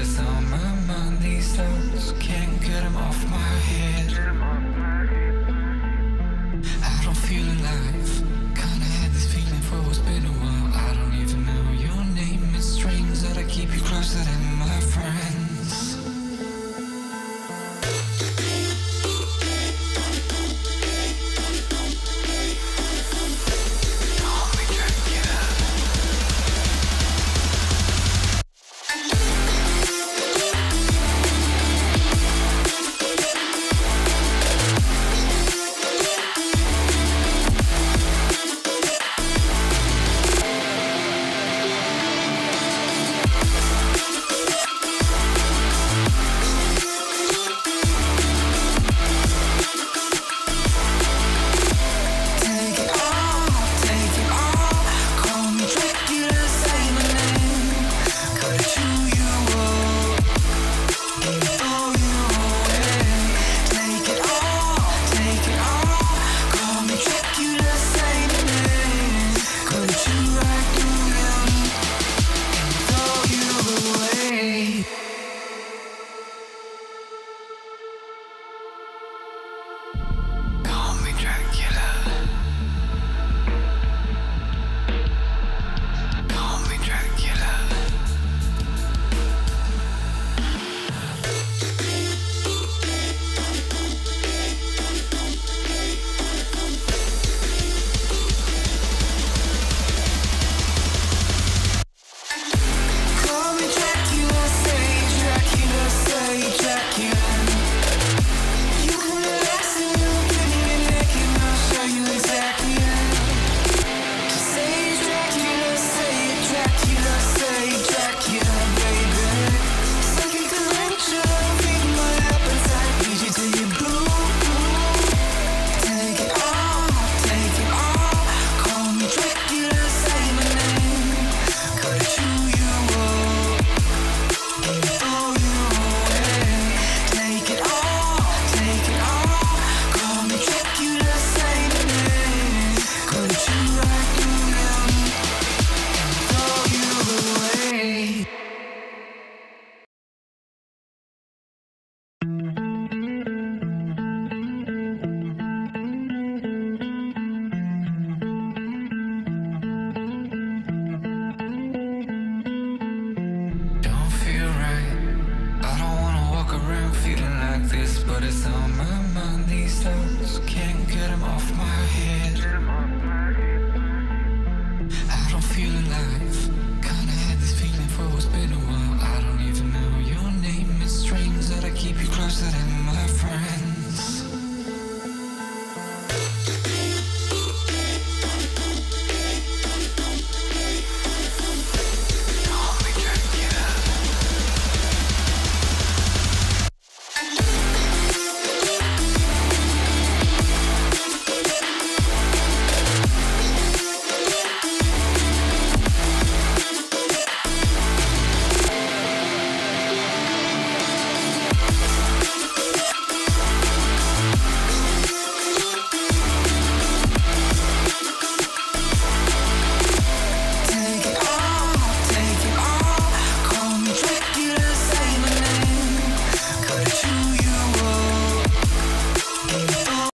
it's on this, but it's on my mind these thoughts. Can't get them off my head. I don't feel alive.